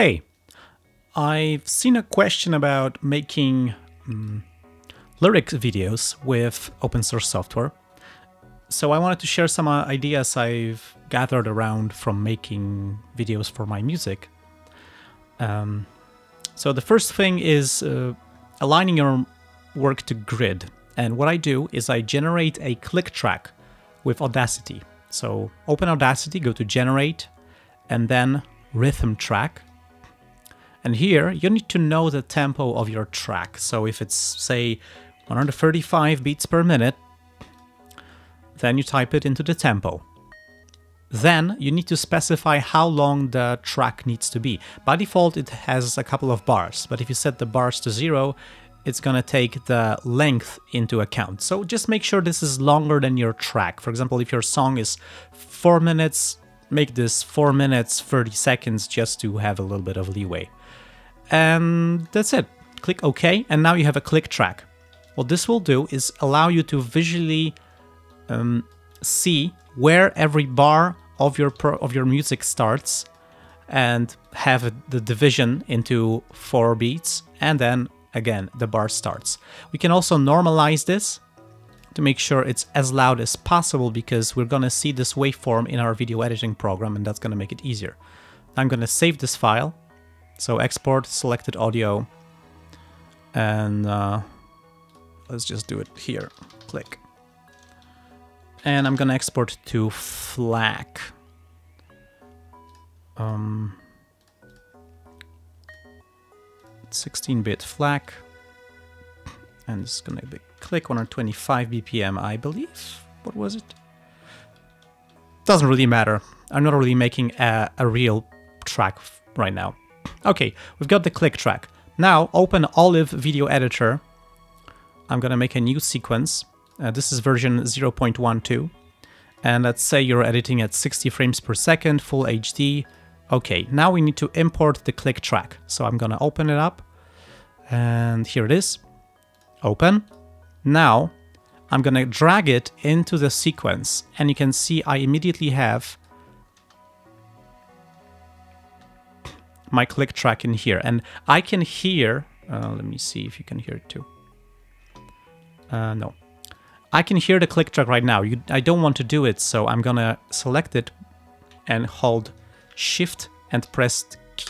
Hey, I've seen a question about making um, lyric videos with open source software. So I wanted to share some uh, ideas I've gathered around from making videos for my music. Um, so the first thing is uh, aligning your work to grid. And what I do is I generate a click track with Audacity. So open Audacity, go to generate, and then rhythm track. And here you need to know the tempo of your track. So if it's say 135 beats per minute, then you type it into the tempo. Then you need to specify how long the track needs to be. By default, it has a couple of bars, but if you set the bars to zero, it's gonna take the length into account. So just make sure this is longer than your track. For example, if your song is four minutes, make this four minutes, 30 seconds just to have a little bit of leeway. And that's it. Click OK, and now you have a click track. What this will do is allow you to visually um, see where every bar of your of your music starts and have the division into four beats and then again the bar starts. We can also normalize this to make sure it's as loud as possible because we're gonna see this waveform in our video editing program and that's gonna make it easier. I'm gonna save this file. So export selected audio and uh, let's just do it here. Click and I'm gonna export to FLAC. Um, 16-bit FLAC, and it's gonna be click 125 BPM, I believe. What was it? Doesn't really matter. I'm not really making a, a real track right now. Okay, we've got the click track. Now open Olive Video Editor. I'm gonna make a new sequence uh, this is version 0.12. And let's say you're editing at 60 frames per second, full HD. Okay, now we need to import the click track. So I'm gonna open it up. And here it is. Open. Now, I'm gonna drag it into the sequence. And you can see I immediately have my click track in here. And I can hear, uh, let me see if you can hear it too. Uh, no, I can hear the click track right now. You, I don't want to do it, so I'm gonna select it and hold Shift and press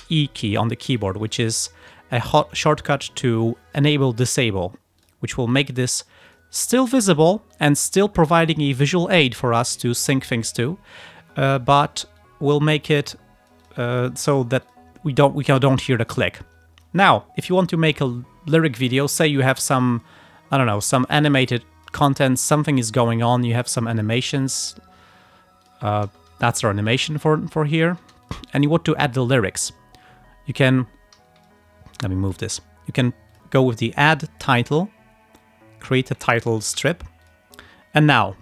E key on the keyboard, which is a shortcut to enable disable, which will make this still visible and still providing a visual aid for us to sync things to, uh, but will make it uh, so that we don't we don't hear the click. Now, if you want to make a lyric video, say you have some, I don't know, some animated content, something is going on, you have some animations. Uh, that's our animation for, for here. And you want to add the lyrics. You can, let me move this. You can go with the add title, create a title strip. And now,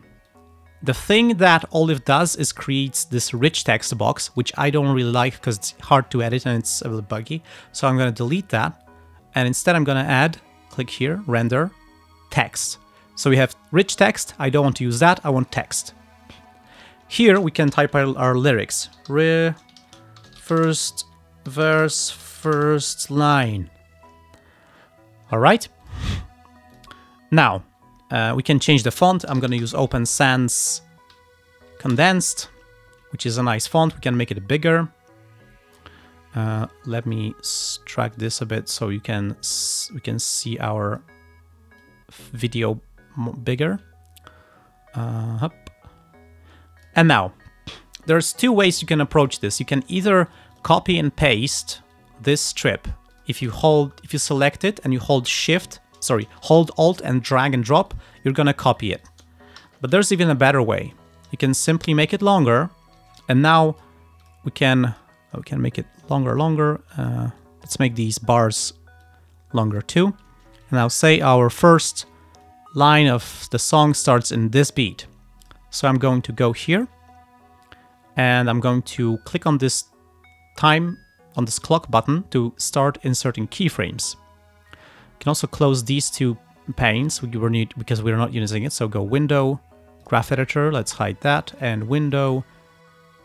the thing that Olive does is creates this rich text box, which I don't really like because it's hard to edit and it's a little buggy. So I'm going to delete that. And instead I'm going to add, click here, render, text. So we have rich text, I don't want to use that, I want text. Here we can type our, our lyrics. Re first verse, first line. All right. Now, uh, we can change the font. I'm going to use Open Sans Condensed, which is a nice font. We can make it bigger. Uh, let me track this a bit so you can we can see our video bigger. Uh, up. And now, there's two ways you can approach this. You can either copy and paste this strip. If you hold, if you select it and you hold Shift, sorry, hold Alt and drag and drop, you're gonna copy it. But there's even a better way. You can simply make it longer, and now we can we can make it longer, longer. Uh, let's make these bars longer too. And now say our first line of the song starts in this beat. So I'm going to go here and I'm going to click on this time, on this clock button to start inserting keyframes. Can also close these two panes we were need, because we're not using it. So go Window, Graph Editor, let's hide that, and Window,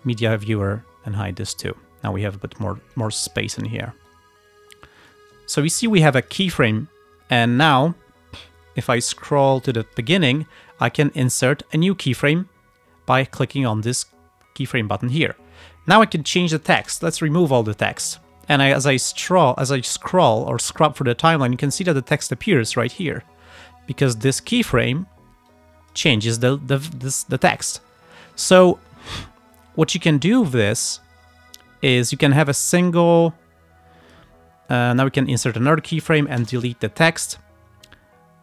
Media Viewer, and hide this too. Now we have a bit more, more space in here. So we see we have a keyframe and now if I scroll to the beginning, I can insert a new keyframe by clicking on this keyframe button here. Now I can change the text. Let's remove all the text. And I, as I scroll, as I scroll or scrub through the timeline, you can see that the text appears right here, because this keyframe changes the the, this, the text. So what you can do with this is you can have a single. Uh, now we can insert another keyframe and delete the text,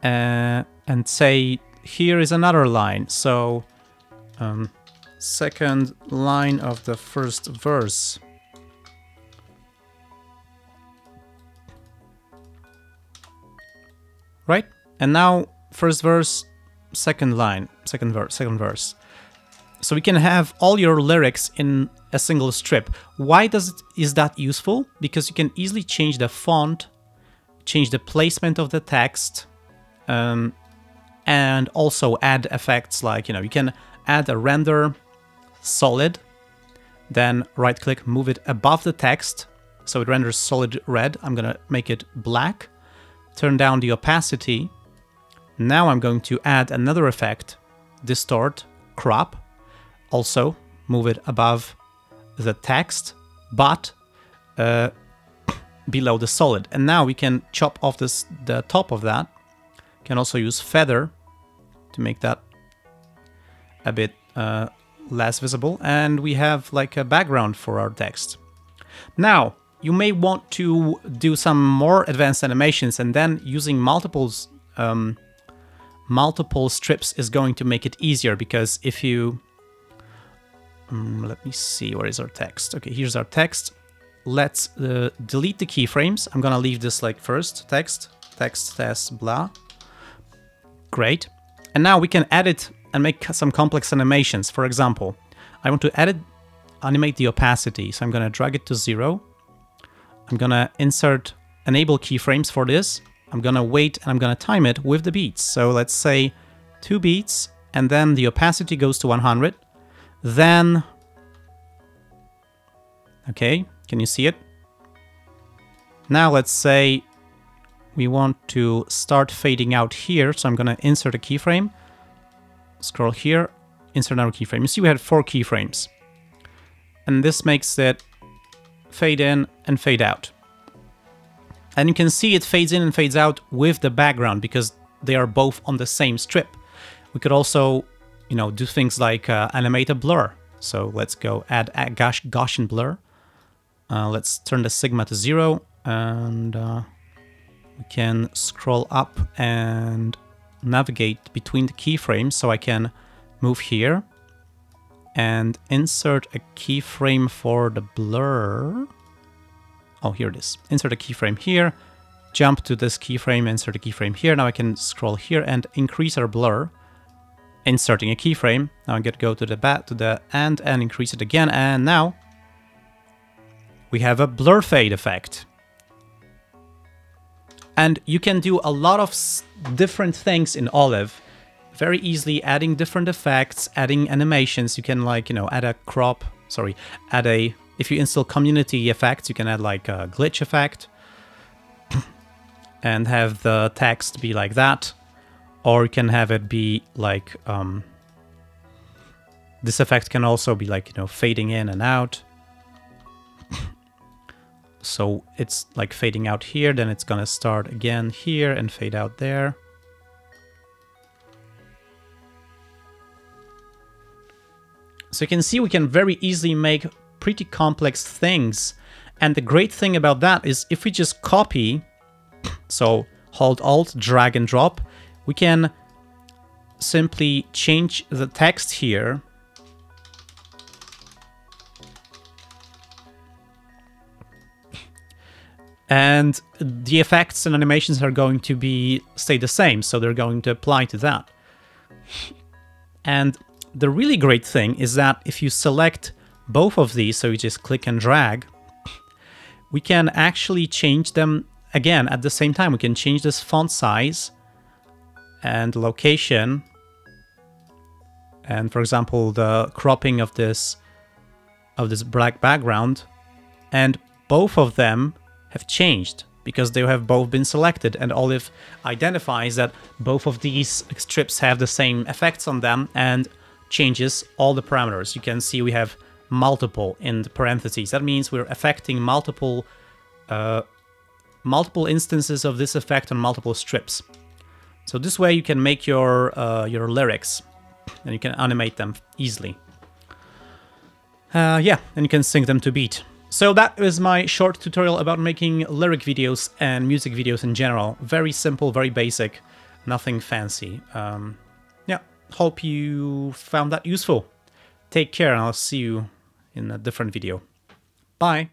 uh, and say here is another line. So um, second line of the first verse. Right? And now first verse, second line, second verse, second verse. So we can have all your lyrics in a single strip. Why does it, is that useful? Because you can easily change the font, change the placement of the text, um, and also add effects like, you know, you can add a render solid, then right click, move it above the text, so it renders solid red. I'm gonna make it black, turn down the opacity. Now I'm going to add another effect, distort, crop, also move it above the text, but uh, below the solid. And now we can chop off this the top of that. Can also use feather to make that a bit uh, less visible. And we have like a background for our text. Now, you may want to do some more advanced animations and then using multiples um, multiple strips is going to make it easier because if you um, let me see where is our text? Okay here's our text. Let's uh, delete the keyframes. I'm gonna leave this like first text text test blah. Great. And now we can edit and make some complex animations. For example I want to edit animate the opacity. So I'm gonna drag it to zero I'm gonna insert enable keyframes for this. I'm gonna wait and I'm gonna time it with the beats. So let's say two beats and then the opacity goes to 100. Then, okay, can you see it? Now let's say we want to start fading out here. So I'm gonna insert a keyframe, scroll here, insert another keyframe. You see we had four keyframes. And this makes it fade in and fade out. And you can see it fades in and fades out with the background because they are both on the same strip. We could also, you know, do things like uh, animate a blur. So let's go add a Gaussian blur. Uh, let's turn the sigma to zero and uh, we can scroll up and navigate between the keyframes so I can move here and insert a keyframe for the blur. Oh, here it is. Insert a keyframe here, jump to this keyframe, insert a keyframe here. Now I can scroll here and increase our blur, inserting a keyframe. Now I'm going to go to the bat to the end and increase it again. And now we have a blur fade effect. And you can do a lot of different things in Olive very easily adding different effects, adding animations. You can like, you know, add a crop, sorry, add a, if you install community effects, you can add like a glitch effect and have the text be like that. Or you can have it be like, um, this effect can also be like, you know, fading in and out. so it's like fading out here, then it's gonna start again here and fade out there. So you can see we can very easily make pretty complex things. And the great thing about that is if we just copy, so hold Alt, drag and drop, we can simply change the text here. And the effects and animations are going to be stay the same. So they're going to apply to that. And the really great thing is that if you select both of these, so you just click and drag, we can actually change them again at the same time. We can change this font size and location. And for example, the cropping of this of this black background and both of them have changed because they have both been selected and Olive identifies that both of these strips have the same effects on them and changes all the parameters. You can see we have multiple in the parentheses. That means we're affecting multiple uh, multiple instances of this effect on multiple strips. So this way you can make your uh, your lyrics and you can animate them easily. Uh, yeah, and you can sync them to beat. So that is my short tutorial about making lyric videos and music videos in general. Very simple, very basic, nothing fancy. Um, hope you found that useful. Take care and I'll see you in a different video. Bye!